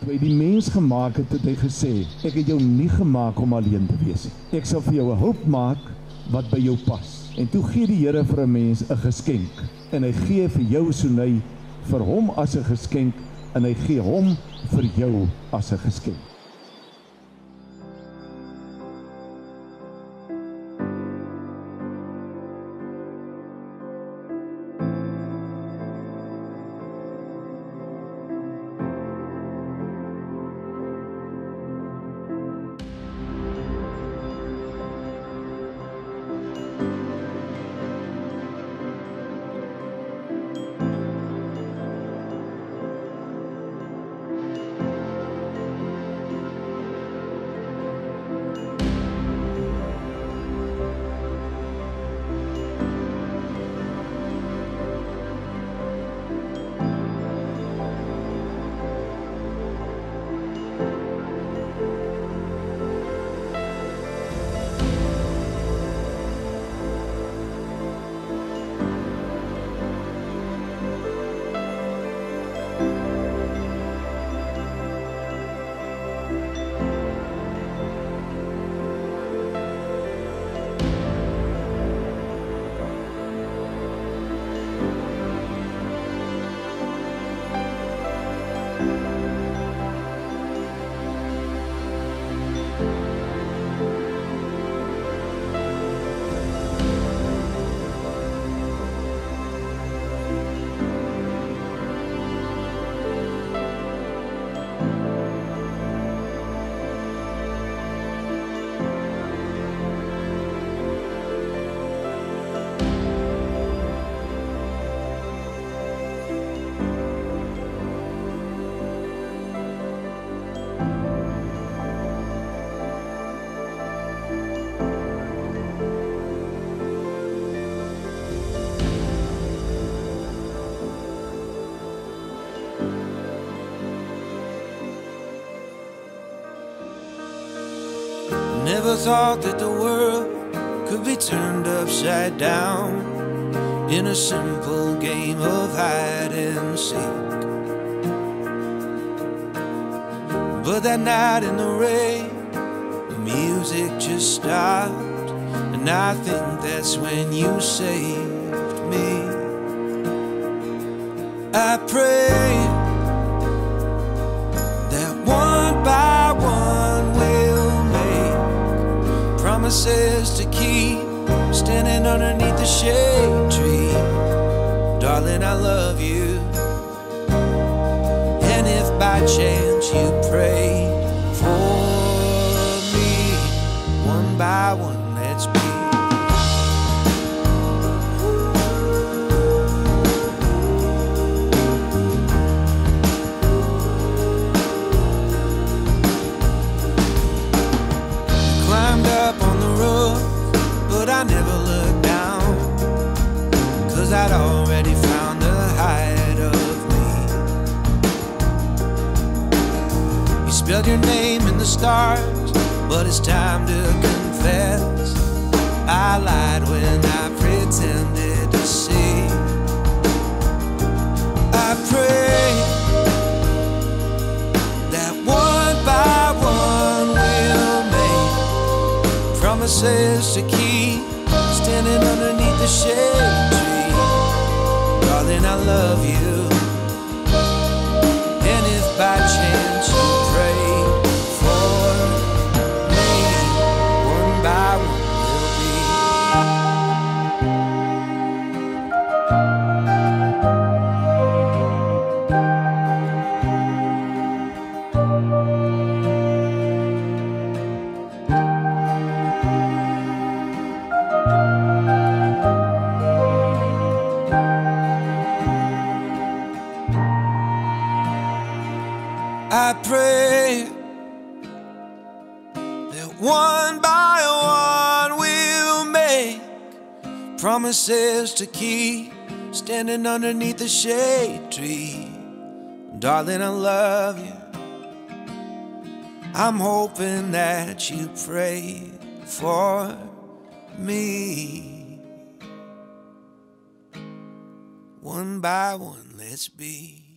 Toe hy die mens gemaak het, het hy gesê, ek het jou nie gemaak om alleen te wees nie. Ek sal vir jou 'n hulp maak wat by jou pas. En toe gee die Here vir 'n mens 'n geskenk en hy gee vir jou soeny vir hom as 'n geskenk en hy gee hom vir jou as 'n geskenk. Never thought that the world could be turned upside down in a simple game of hide and seek. But that night in the rain, the music just stopped, and I think that's when you saved me. I pray promises to keep, standing underneath the shade tree. Darling, I love you. And if by chance you pray for me, one by one, spelled your name in the stars, but it's time to confess. I lied when I pretended to see. I pray that one by one we'll make promises to keep, standing underneath the shade tree. Darling, I love you. By one we'll make promises to keep, standing underneath the shade tree. Darling, I love you. I'm hoping that you pray for me. One by one, let's be.